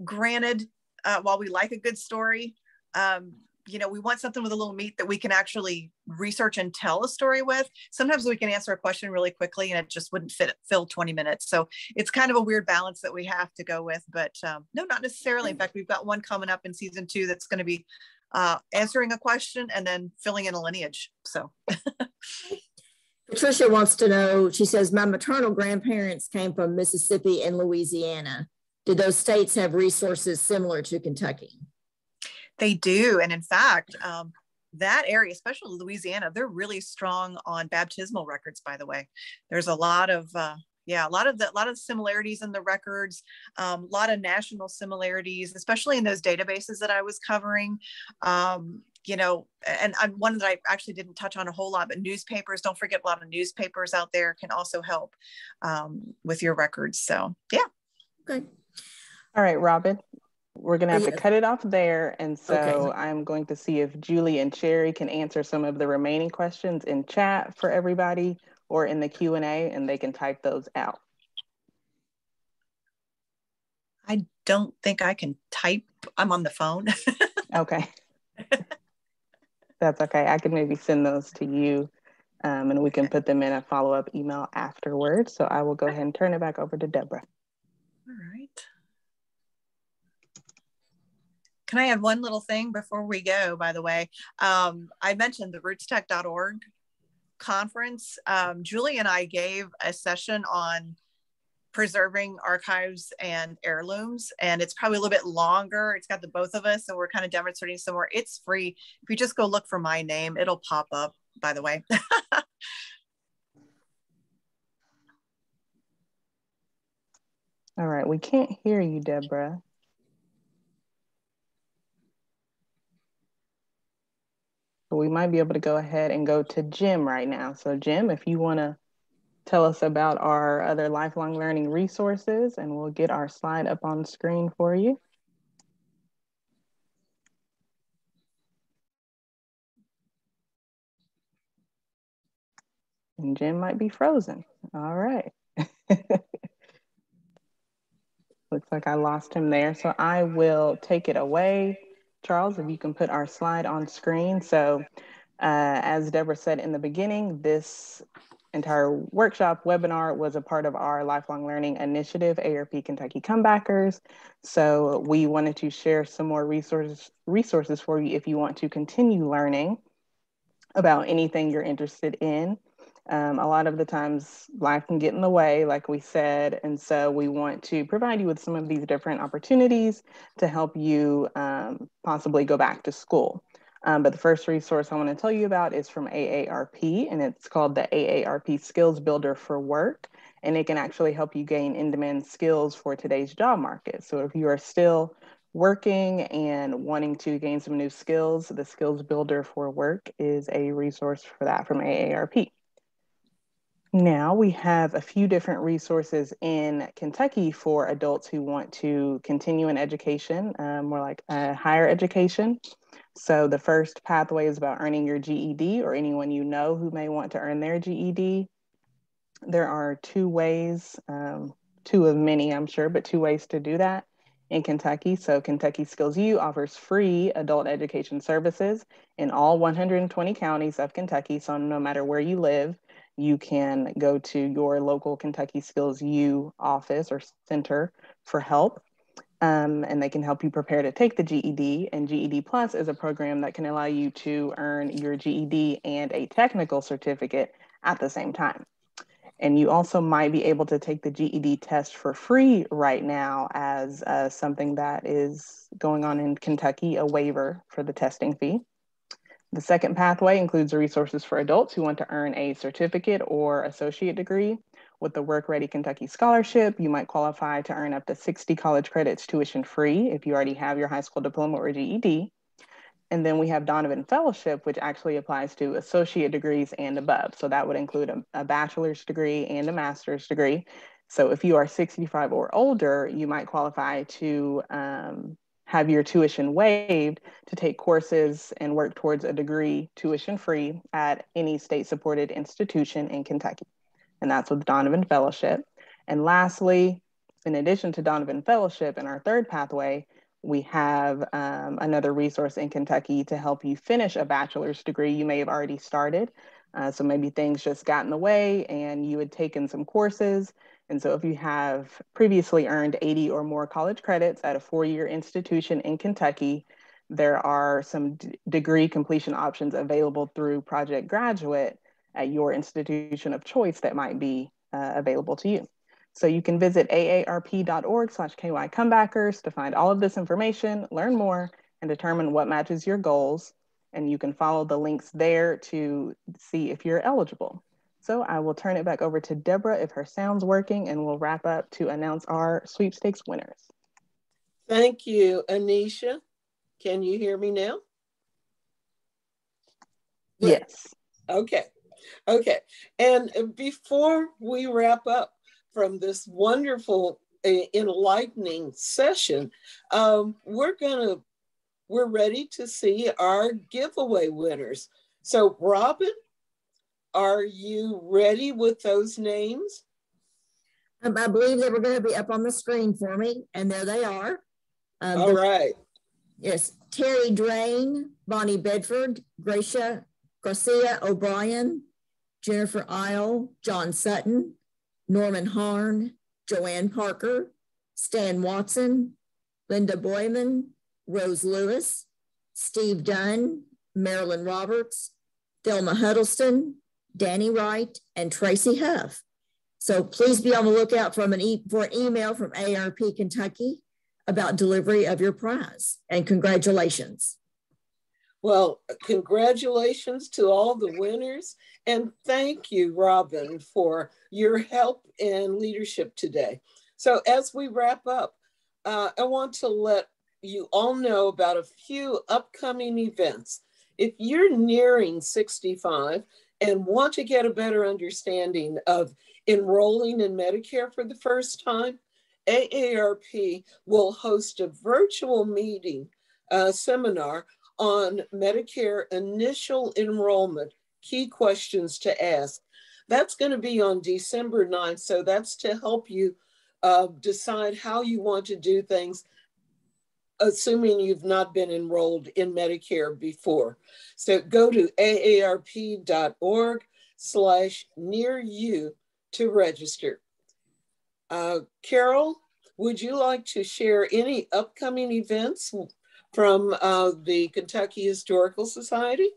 granted, uh, while we like a good story, um, you know, we want something with a little meat that we can actually research and tell a story with. Sometimes we can answer a question really quickly and it just wouldn't fit fill 20 minutes. So it's kind of a weird balance that we have to go with, but um, no, not necessarily. In fact, we've got one coming up in season two that's going to be uh, answering a question and then filling in a lineage. So. Patricia wants to know, she says, my maternal grandparents came from Mississippi and Louisiana. Did those states have resources similar to Kentucky? They do. And in fact, um, that area, especially Louisiana, they're really strong on baptismal records, by the way. There's a lot of, uh, yeah, a lot of the, a lot of similarities in the records, um, a lot of national similarities, especially in those databases that I was covering. Um, you know, and, and one that I actually didn't touch on a whole lot, but newspapers, don't forget a lot of newspapers out there can also help um, with your records. So yeah. Okay. All right, Robin, we're going to have to cut it off there. And so okay. I'm going to see if Julie and Sherry can answer some of the remaining questions in chat for everybody or in the Q&A and they can type those out. I don't think I can type. I'm on the phone. okay. That's okay. I can maybe send those to you um, and we can put them in a follow-up email afterwards. So I will go ahead and turn it back over to Deborah. All right. Can I add one little thing before we go, by the way? Um, I mentioned the rootstech.org conference. Um, Julie and I gave a session on preserving archives and heirlooms and it's probably a little bit longer. It's got the both of us so we're kind of demonstrating some more. It's free. If you just go look for my name it'll pop up by the way. All right we can't hear you deborah We might be able to go ahead and go to Jim right now. So Jim, if you want to tell us about our other lifelong learning resources and we'll get our slide up on screen for you. And Jim might be frozen. All right. Looks like I lost him there. So I will take it away. Charles, if you can put our slide on screen. So uh, as Deborah said in the beginning, this entire workshop webinar was a part of our lifelong learning initiative, AARP Kentucky Comebackers. So we wanted to share some more resources, resources for you if you want to continue learning about anything you're interested in. Um, a lot of the times life can get in the way, like we said. And so we want to provide you with some of these different opportunities to help you um, possibly go back to school. Um, but the first resource I want to tell you about is from AARP, and it's called the AARP Skills Builder for Work. And it can actually help you gain in demand skills for today's job market. So if you are still working and wanting to gain some new skills, the Skills Builder for Work is a resource for that from AARP. Now we have a few different resources in Kentucky for adults who want to continue in education, um, more like uh, higher education. So the first pathway is about earning your GED or anyone you know who may want to earn their GED. There are two ways, um, two of many, I'm sure, but two ways to do that in Kentucky. So Kentucky Skills U offers free adult education services in all 120 counties of Kentucky. So no matter where you live, you can go to your local Kentucky Skills U office or center for help. Um, and they can help you prepare to take the GED. And GED Plus is a program that can allow you to earn your GED and a technical certificate at the same time. And you also might be able to take the GED test for free right now as uh, something that is going on in Kentucky, a waiver for the testing fee. The second pathway includes resources for adults who want to earn a certificate or associate degree. With the Work Ready Kentucky Scholarship, you might qualify to earn up to 60 college credits tuition free if you already have your high school diploma or GED. And then we have Donovan Fellowship, which actually applies to associate degrees and above. So that would include a, a bachelor's degree and a master's degree. So if you are 65 or older, you might qualify to um, have your tuition waived to take courses and work towards a degree tuition free at any state supported institution in Kentucky. And that's with Donovan Fellowship. And lastly, in addition to Donovan Fellowship in our third pathway, we have um, another resource in Kentucky to help you finish a bachelor's degree you may have already started. Uh, so maybe things just got in the way and you had taken some courses. And so if you have previously earned 80 or more college credits at a four-year institution in Kentucky, there are some degree completion options available through Project Graduate at your institution of choice that might be uh, available to you. So you can visit aarp.org slash ky comebackers to find all of this information, learn more, and determine what matches your goals. And you can follow the links there to see if you're eligible. So I will turn it back over to Deborah if her sound's working and we'll wrap up to announce our sweepstakes winners. Thank you, Anisha. Can you hear me now? Yes. Okay. Okay. And before we wrap up from this wonderful, uh, enlightening session, um, we're going to, we're ready to see our giveaway winners. So, Robin, are you ready with those names? Um, I believe they were going to be up on the screen for me, and there they are. Um, All right. Yes, Terry Drain, Bonnie Bedford, Gracia Garcia O'Brien, Jennifer Isle, John Sutton, Norman Harn, Joanne Parker, Stan Watson, Linda Boyman, Rose Lewis, Steve Dunn, Marilyn Roberts, Thelma Huddleston, Danny Wright, and Tracy Huff. So please be on the lookout from an e for an email from AARP Kentucky about delivery of your prize. And congratulations. Well, congratulations to all the winners. And thank you, Robin, for your help and leadership today. So, as we wrap up, uh, I want to let you all know about a few upcoming events. If you're nearing 65 and want to get a better understanding of enrolling in Medicare for the first time, AARP will host a virtual meeting uh, seminar on Medicare initial enrollment, key questions to ask. That's going to be on December 9th. So that's to help you uh, decide how you want to do things, assuming you've not been enrolled in Medicare before. So go to aarp.org slash near you to register. Uh, Carol, would you like to share any upcoming events from uh, the Kentucky Historical Society?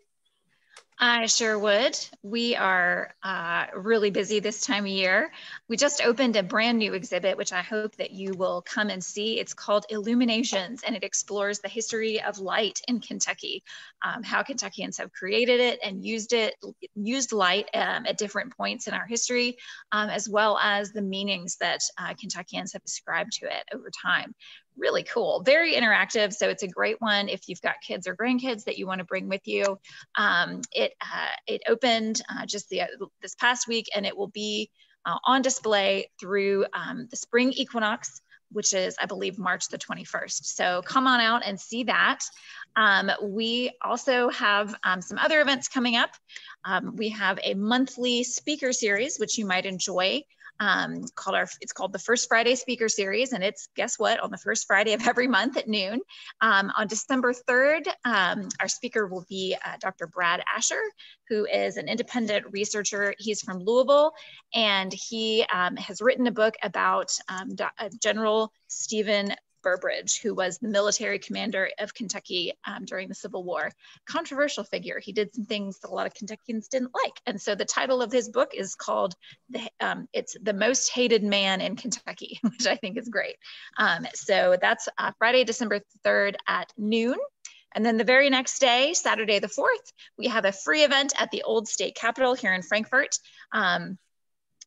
I sure would. We are uh, really busy this time of year. We just opened a brand new exhibit, which I hope that you will come and see. It's called Illuminations, and it explores the history of light in Kentucky, um, how Kentuckians have created it and used it, used light um, at different points in our history, um, as well as the meanings that uh, Kentuckians have ascribed to it over time really cool, very interactive. So it's a great one if you've got kids or grandkids that you want to bring with you. Um, it uh, it opened uh, just the this past week, and it will be uh, on display through um, the spring equinox, which is I believe March the 21st. So come on out and see that. Um, we also have um, some other events coming up. Um, we have a monthly speaker series, which you might enjoy um, called our it's called the First Friday Speaker Series, and it's guess what on the first Friday of every month at noon. Um, on December 3rd, um, our speaker will be uh, Dr. Brad Asher, who is an independent researcher. He's from Louisville, and he um, has written a book about um, uh, General Stephen Burbridge, who was the military commander of Kentucky um, during the Civil War. Controversial figure. He did some things that a lot of Kentuckians didn't like. And so the title of his book is called, the, um, it's The Most Hated Man in Kentucky, which I think is great. Um, so that's uh, Friday, December 3rd at noon. And then the very next day, Saturday the 4th, we have a free event at the Old State Capitol here in Frankfort. Um,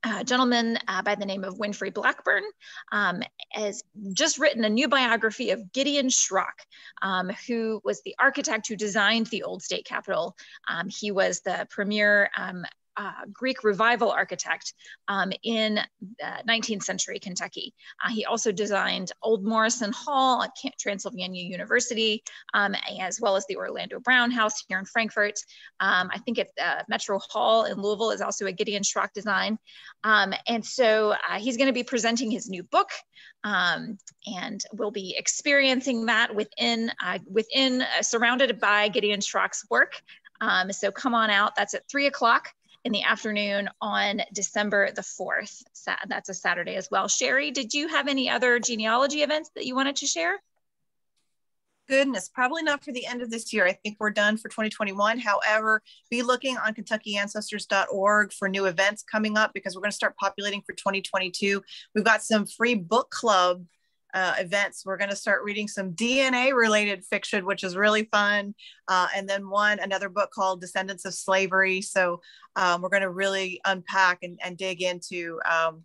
a gentleman uh, by the name of Winfrey Blackburn um, has just written a new biography of Gideon Shryock, um, who was the architect who designed the old state capitol. Um, he was the premier um, uh, Greek revival architect um, in 19th century Kentucky. Uh, he also designed Old Morrison Hall at Transylvania University, um, as well as the Orlando Brown House here in Frankfort. Um, I think at uh, Metro Hall in Louisville is also a Gideon Shryock design. Um, and so uh, he's going to be presenting his new book, um, and we'll be experiencing that within uh, within uh, surrounded by Gideon Shryock's work. Um, so come on out. That's at three o'clock in the afternoon on December the 4th. That's a Saturday as well. Sherry, did you have any other genealogy events that you wanted to share? Goodness, probably not for the end of this year. I think we're done for 2021. However, be looking on KentuckyAncestors.org for new events coming up because we're going to start populating for 2022. We've got some free book club uh, events. We're going to start reading some DNA related fiction, which is really fun. Uh, and then one, another book called Descendants of Slavery. So um, we're going to really unpack and, and dig into um,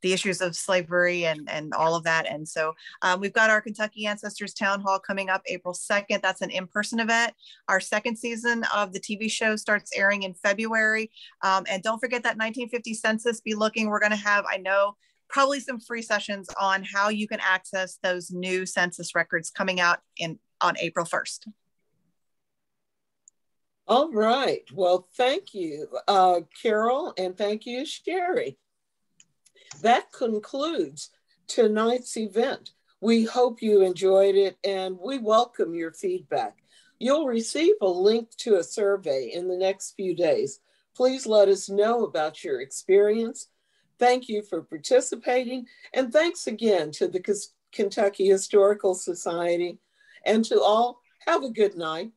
the issues of slavery and, and all of that. And so um, we've got our Kentucky Ancestors Town Hall coming up April 2nd. That's an in-person event. Our second season of the TV show starts airing in February. Um, and don't forget that 1950 census, be looking. We're gonna have, I know, probably some free sessions on how you can access those new census records coming out in on April 1st. All right. Well, thank you, uh, Carol, and thank you, Sherry. That concludes tonight's event. We hope you enjoyed it and we welcome your feedback. You'll receive a link to a survey in the next few days. Please let us know about your experience Thank you for participating. And thanks again to the Kentucky Historical Society. And to all, have a good night.